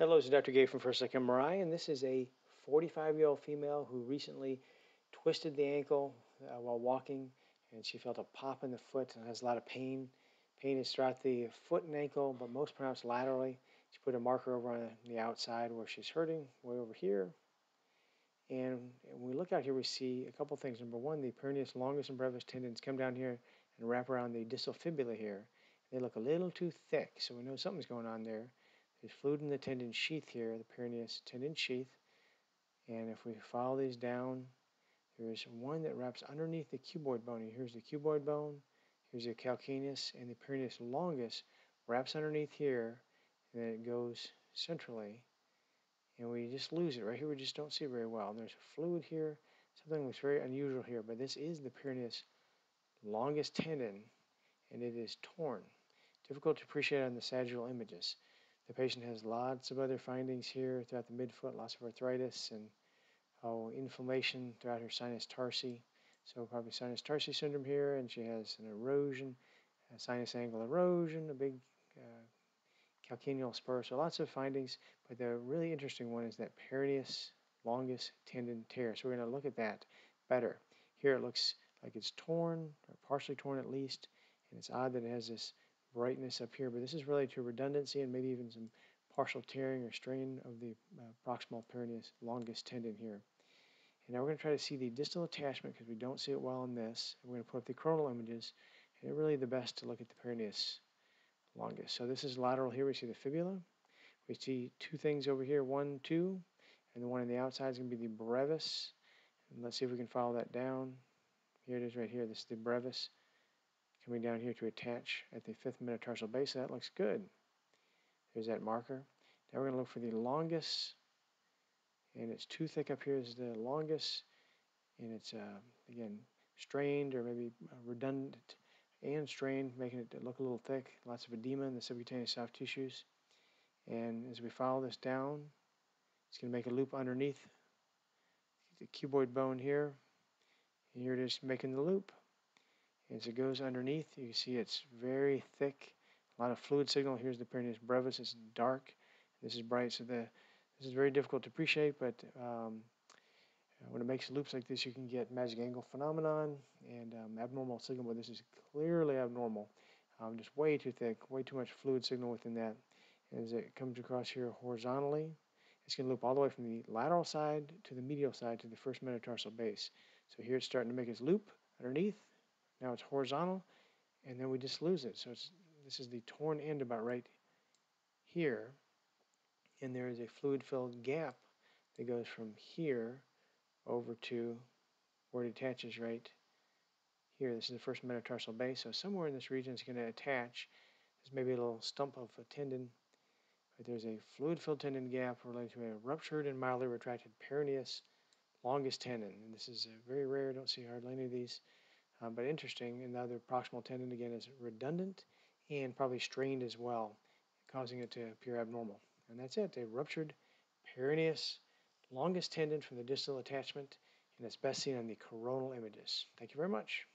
Hello, this is Dr. Gay from First Second MRI, and this is a 45-year-old female who recently twisted the ankle uh, while walking, and she felt a pop in the foot and has a lot of pain. Pain is throughout the foot and ankle, but most pronounced laterally. She put a marker over on the outside where she's hurting, way over here. And when we look out here, we see a couple things. Number one, the peroneus longus and brevis tendons come down here and wrap around the distal fibula here. They look a little too thick, so we know something's going on there. There's fluid in the tendon sheath here, the peroneus tendon sheath. And if we follow these down, there's one that wraps underneath the cuboid bone. Here's the cuboid bone, here's the calcaneus, and the peroneus longus wraps underneath here, and then it goes centrally. And we just lose it. Right here, we just don't see very well. And there's fluid here. Something looks very unusual here, but this is the peroneus longus tendon, and it is torn. Difficult to appreciate on the sagittal images. The patient has lots of other findings here throughout the midfoot, lots of arthritis and oh, inflammation throughout her sinus tarsi. So probably sinus tarsi syndrome here, and she has an erosion, a sinus angle erosion, a big uh, calcaneal spur. So lots of findings, but the really interesting one is that peroneus longus tendon tear. So we're going to look at that better. Here it looks like it's torn, or partially torn at least, and it's odd that it has this brightness up here, but this is related to redundancy and maybe even some partial tearing or strain of the uh, proximal peroneus longus tendon here. And now we're going to try to see the distal attachment because we don't see it well in this. We're going to put up the coronal images, and it's really the best to look at the peroneus longus. So this is lateral here. We see the fibula. We see two things over here, one, two, and the one on the outside is going to be the brevis. And let's see if we can follow that down. Here it is right here. This is the brevis coming down here to attach at the fifth metatarsal base. That looks good. There's that marker. Now we're going to look for the longus, and it's too thick up here is the longus, and it's, uh, again, strained or maybe uh, redundant and strained, making it look a little thick. Lots of edema in the subcutaneous soft tissues. And as we follow this down, it's going to make a loop underneath the cuboid bone here. And you're just making the loop. As it goes underneath, you see it's very thick, a lot of fluid signal. Here's the peroneus brevis, it's dark. This is bright, so the this is very difficult to appreciate, but um, when it makes loops like this, you can get magic angle phenomenon and um, abnormal signal, but this is clearly abnormal. Um, just way too thick, way too much fluid signal within that. And As it comes across here horizontally, it's going to loop all the way from the lateral side to the medial side to the first metatarsal base. So here it's starting to make its loop underneath, now it's horizontal, and then we just lose it. So it's, this is the torn end about right here, and there is a fluid-filled gap that goes from here over to where it attaches right here. This is the first metatarsal base, so somewhere in this region it's going to attach. There's maybe a little stump of a tendon, but there's a fluid-filled tendon gap related to a ruptured and mildly retracted peroneus longus tendon. And this is very rare, don't see hardly any of these. Um, but interesting, and the other proximal tendon again is redundant and probably strained as well, causing it to appear abnormal. And that's it, a ruptured peroneus longus tendon from the distal attachment, and it's best seen on the coronal images. Thank you very much.